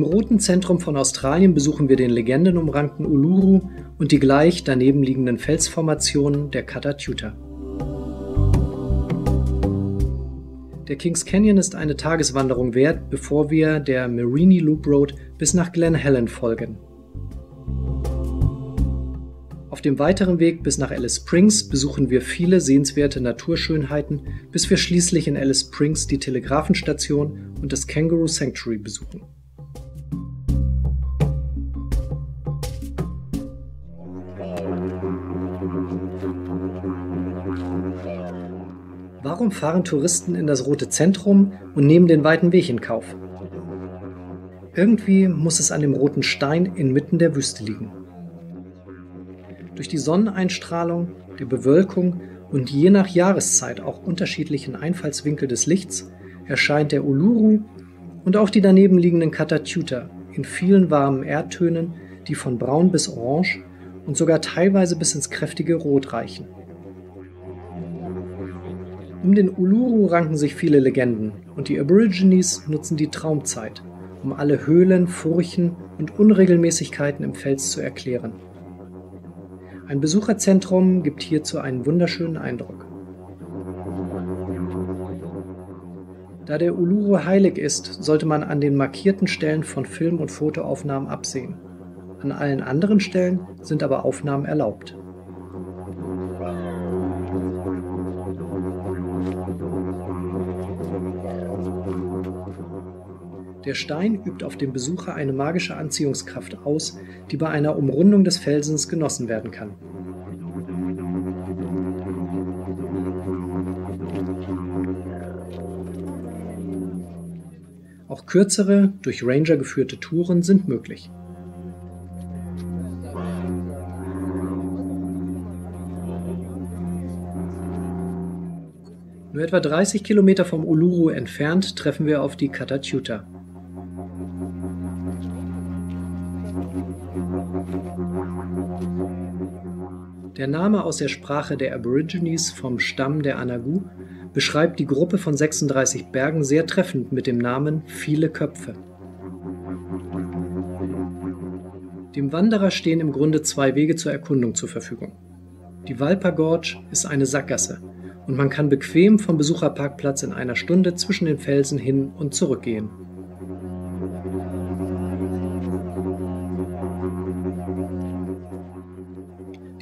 Im roten Zentrum von Australien besuchen wir den legendenumrankten Uluru und die gleich daneben liegenden Felsformationen der Kata Der Kings Canyon ist eine Tageswanderung wert, bevor wir der Merini Loop Road bis nach Glen Helen folgen. Auf dem weiteren Weg bis nach Alice Springs besuchen wir viele sehenswerte Naturschönheiten, bis wir schließlich in Alice Springs die Telegrafenstation und das Kangaroo Sanctuary besuchen. Warum fahren Touristen in das rote Zentrum und nehmen den weiten Weg in Kauf? Irgendwie muss es an dem roten Stein inmitten der Wüste liegen. Durch die Sonneneinstrahlung, die Bewölkung und je nach Jahreszeit auch unterschiedlichen Einfallswinkel des Lichts erscheint der Uluru und auch die daneben liegenden Katatuta in vielen warmen Erdtönen, die von braun bis orange und sogar teilweise bis ins kräftige Rot reichen. Um den Uluru ranken sich viele Legenden und die Aborigines nutzen die Traumzeit, um alle Höhlen, Furchen und Unregelmäßigkeiten im Fels zu erklären. Ein Besucherzentrum gibt hierzu einen wunderschönen Eindruck. Da der Uluru heilig ist, sollte man an den markierten Stellen von Film- und Fotoaufnahmen absehen. An allen anderen Stellen sind aber Aufnahmen erlaubt. Der Stein übt auf den Besucher eine magische Anziehungskraft aus, die bei einer Umrundung des Felsens genossen werden kann. Auch kürzere, durch Ranger geführte Touren sind möglich. Nur etwa 30 Kilometer vom Uluru entfernt treffen wir auf die Katachuta. Der Name aus der Sprache der Aborigines vom Stamm der Anagu beschreibt die Gruppe von 36 Bergen sehr treffend mit dem Namen Viele Köpfe. Dem Wanderer stehen im Grunde zwei Wege zur Erkundung zur Verfügung. Die Walpa Gorge ist eine Sackgasse und man kann bequem vom Besucherparkplatz in einer Stunde zwischen den Felsen hin und zurück gehen.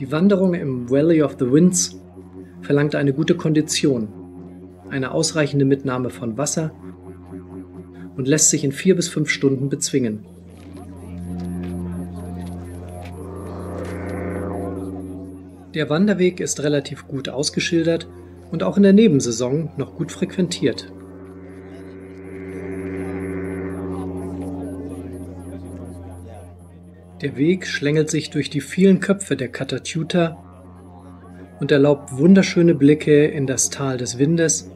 Die Wanderung im Valley of the Winds verlangt eine gute Kondition, eine ausreichende Mitnahme von Wasser und lässt sich in vier bis fünf Stunden bezwingen. Der Wanderweg ist relativ gut ausgeschildert und auch in der Nebensaison noch gut frequentiert. Der Weg schlängelt sich durch die vielen Köpfe der Katatuta und erlaubt wunderschöne Blicke in das Tal des Windes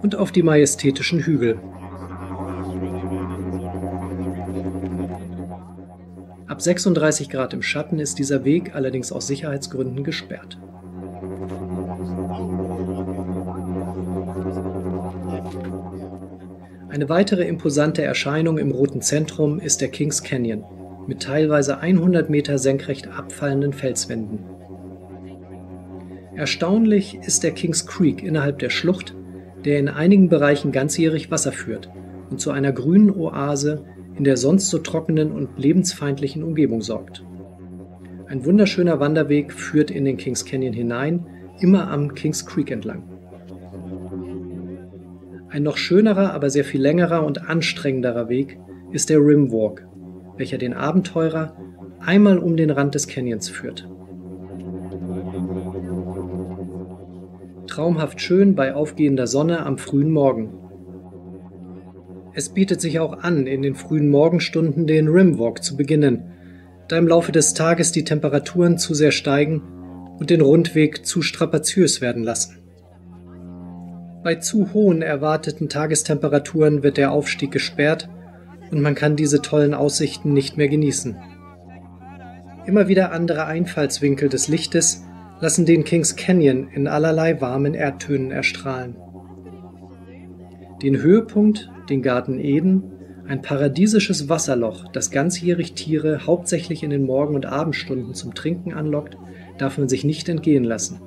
und auf die majestätischen Hügel. Ab 36 Grad im Schatten ist dieser Weg allerdings aus Sicherheitsgründen gesperrt. Eine weitere imposante Erscheinung im roten Zentrum ist der Kings Canyon mit teilweise 100 Meter senkrecht abfallenden Felswänden. Erstaunlich ist der Kings Creek innerhalb der Schlucht, der in einigen Bereichen ganzjährig Wasser führt und zu einer grünen Oase in der sonst so trockenen und lebensfeindlichen Umgebung sorgt. Ein wunderschöner Wanderweg führt in den Kings Canyon hinein, immer am Kings Creek entlang. Ein noch schönerer, aber sehr viel längerer und anstrengenderer Weg ist der Rimwalk, welcher den Abenteurer einmal um den Rand des Canyons führt. Traumhaft schön bei aufgehender Sonne am frühen Morgen. Es bietet sich auch an, in den frühen Morgenstunden den Rimwalk zu beginnen, da im Laufe des Tages die Temperaturen zu sehr steigen und den Rundweg zu strapaziös werden lassen. Bei zu hohen erwarteten Tagestemperaturen wird der Aufstieg gesperrt und man kann diese tollen Aussichten nicht mehr genießen. Immer wieder andere Einfallswinkel des Lichtes lassen den Kings Canyon in allerlei warmen Erdtönen erstrahlen. Den Höhepunkt, den Garten Eden, Ein paradiesisches Wasserloch, das ganzjährig Tiere hauptsächlich in den Morgen- und Abendstunden zum Trinken anlockt, darf man sich nicht entgehen lassen.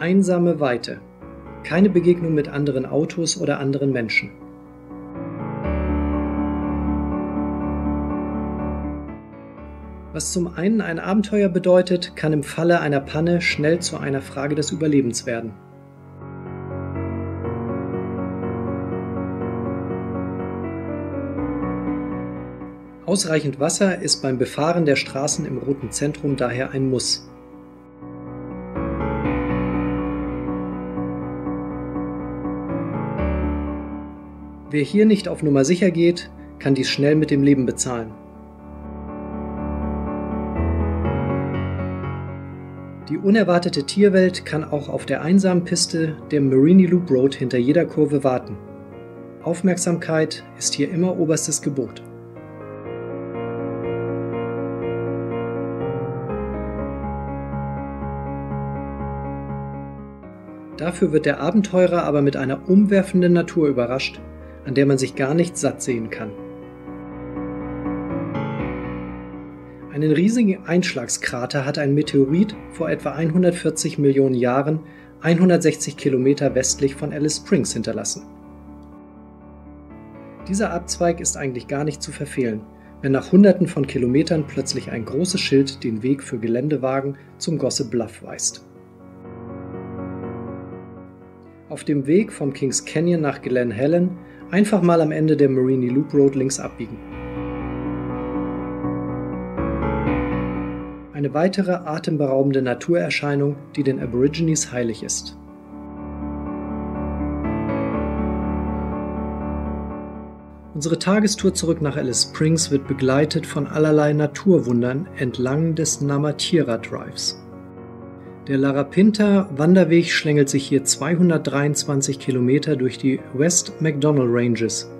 Einsame Weite. Keine Begegnung mit anderen Autos oder anderen Menschen. Was zum einen ein Abenteuer bedeutet, kann im Falle einer Panne schnell zu einer Frage des Überlebens werden. Ausreichend Wasser ist beim Befahren der Straßen im roten Zentrum daher ein Muss. Wer hier nicht auf Nummer sicher geht, kann dies schnell mit dem Leben bezahlen. Die unerwartete Tierwelt kann auch auf der einsamen Piste der Marini Loop Road hinter jeder Kurve warten. Aufmerksamkeit ist hier immer oberstes Gebot. Dafür wird der Abenteurer aber mit einer umwerfenden Natur überrascht, an der man sich gar nicht satt sehen kann. Einen riesigen Einschlagskrater hat ein Meteorit vor etwa 140 Millionen Jahren 160 Kilometer westlich von Alice Springs hinterlassen. Dieser Abzweig ist eigentlich gar nicht zu verfehlen, wenn nach Hunderten von Kilometern plötzlich ein großes Schild den Weg für Geländewagen zum Gosse Bluff weist. Auf dem Weg vom Kings Canyon nach Glen Helen einfach mal am Ende der Marini Loop Road links abbiegen. Eine weitere atemberaubende Naturerscheinung, die den Aborigines heilig ist. Unsere Tagestour zurück nach Alice Springs wird begleitet von allerlei Naturwundern entlang des Namatira Drives. Der Larapinta Wanderweg schlängelt sich hier 223 Kilometer durch die West McDonnell Ranges,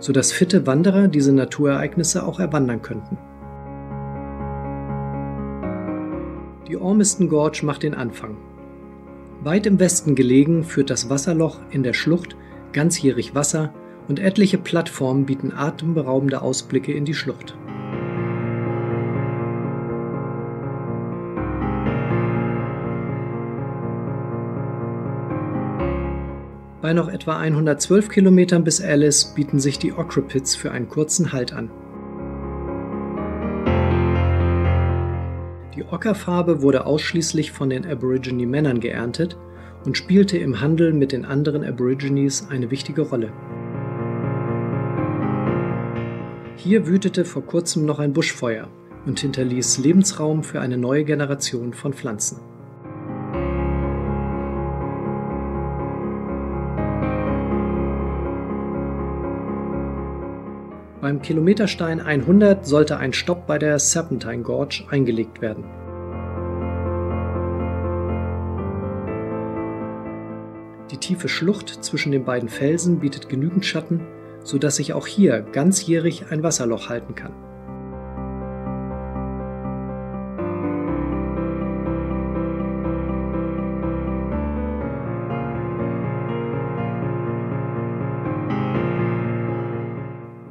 sodass fitte Wanderer diese Naturereignisse auch erwandern könnten. Die Ormiston Gorge macht den Anfang. Weit im Westen gelegen führt das Wasserloch in der Schlucht ganzjährig Wasser und etliche Plattformen bieten atemberaubende Ausblicke in die Schlucht. Bei noch etwa 112 Kilometern bis Alice bieten sich die Ocrapids für einen kurzen Halt an. Die Ockerfarbe wurde ausschließlich von den Aborigine-Männern geerntet und spielte im Handel mit den anderen Aborigines eine wichtige Rolle. Hier wütete vor kurzem noch ein Buschfeuer und hinterließ Lebensraum für eine neue Generation von Pflanzen. Beim Kilometerstein 100 sollte ein Stopp bei der Serpentine Gorge eingelegt werden. Die tiefe Schlucht zwischen den beiden Felsen bietet genügend Schatten, sodass sich auch hier ganzjährig ein Wasserloch halten kann.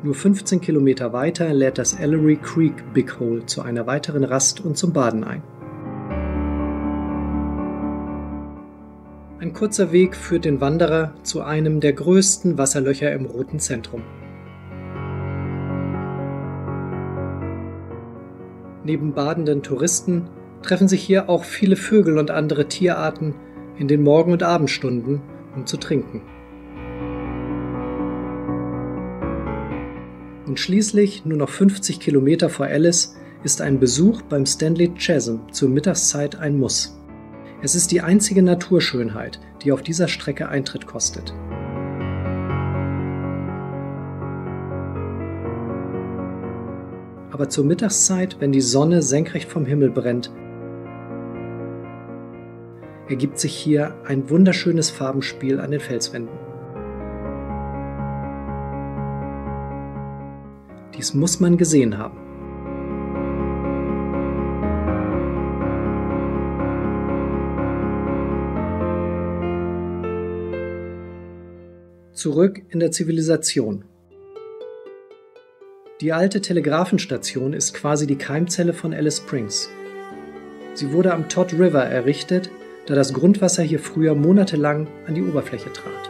Nur 15 Kilometer weiter lädt das Ellery Creek Big Hole zu einer weiteren Rast und zum Baden ein. Ein kurzer Weg führt den Wanderer zu einem der größten Wasserlöcher im roten Zentrum. Neben badenden Touristen treffen sich hier auch viele Vögel und andere Tierarten in den Morgen- und Abendstunden, um zu trinken. Und schließlich, nur noch 50 Kilometer vor Alice, ist ein Besuch beim Stanley Chasm zur Mittagszeit ein Muss. Es ist die einzige Naturschönheit, die auf dieser Strecke Eintritt kostet. Aber zur Mittagszeit, wenn die Sonne senkrecht vom Himmel brennt, ergibt sich hier ein wunderschönes Farbenspiel an den Felswänden. Dies muss man gesehen haben. Zurück in der Zivilisation. Die alte Telegrafenstation ist quasi die Keimzelle von Alice Springs. Sie wurde am Todd River errichtet, da das Grundwasser hier früher monatelang an die Oberfläche trat.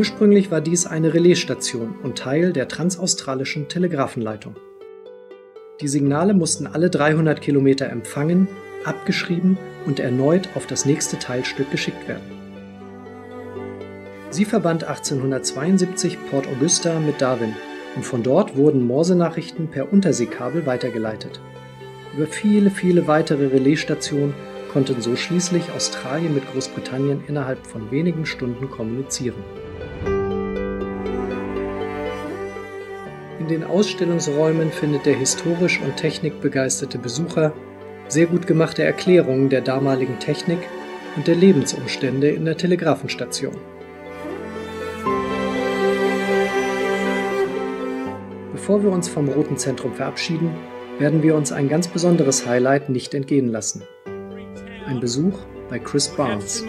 Ursprünglich war dies eine Relaisstation und Teil der transaustralischen Telegrafenleitung. Die Signale mussten alle 300 Kilometer empfangen, abgeschrieben und erneut auf das nächste Teilstück geschickt werden. Sie verband 1872 Port Augusta mit Darwin und von dort wurden Morse-Nachrichten per Unterseekabel weitergeleitet. Über viele, viele weitere Relaisstationen konnten so schließlich Australien mit Großbritannien innerhalb von wenigen Stunden kommunizieren. Den Ausstellungsräumen findet der historisch und technikbegeisterte Besucher sehr gut gemachte Erklärungen der damaligen Technik und der Lebensumstände in der Telegrafenstation. Bevor wir uns vom Roten Zentrum verabschieden, werden wir uns ein ganz besonderes Highlight nicht entgehen lassen. Ein Besuch bei Chris Barnes.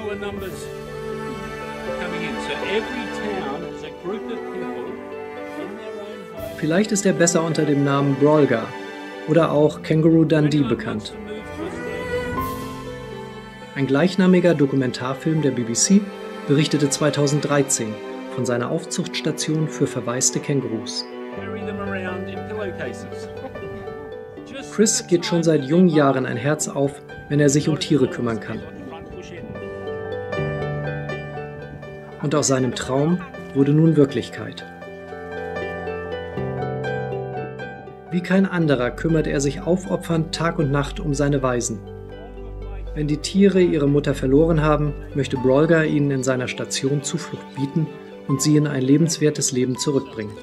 Vielleicht ist er besser unter dem Namen Brawlgar oder auch Kangaroo Dundee bekannt. Ein gleichnamiger Dokumentarfilm der BBC berichtete 2013 von seiner Aufzuchtstation für verwaiste Kängurus. Chris geht schon seit jungen Jahren ein Herz auf, wenn er sich um Tiere kümmern kann. Und aus seinem Traum wurde nun Wirklichkeit. Wie kein anderer kümmert er sich aufopfernd Tag und Nacht um seine Waisen. Wenn die Tiere ihre Mutter verloren haben, möchte Brolga ihnen in seiner Station Zuflucht bieten und sie in ein lebenswertes Leben zurückbringen.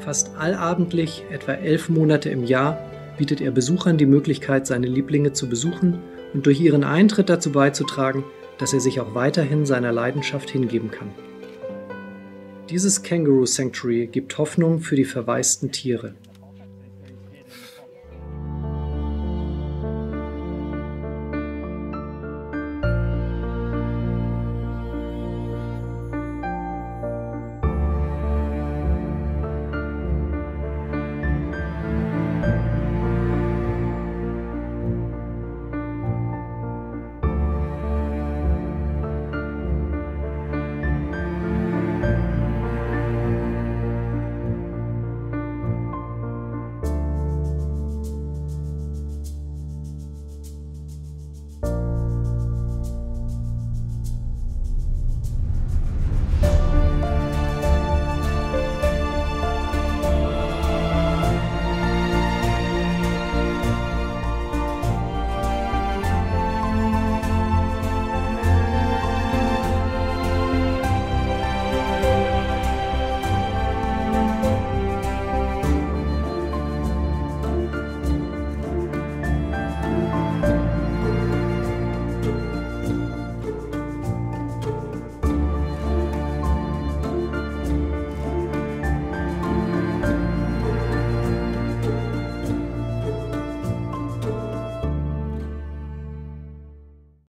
Fast allabendlich, etwa elf Monate im Jahr, bietet er Besuchern die Möglichkeit, seine Lieblinge zu besuchen und durch ihren Eintritt dazu beizutragen, dass er sich auch weiterhin seiner Leidenschaft hingeben kann. Dieses Kangaroo Sanctuary gibt Hoffnung für die verwaisten Tiere.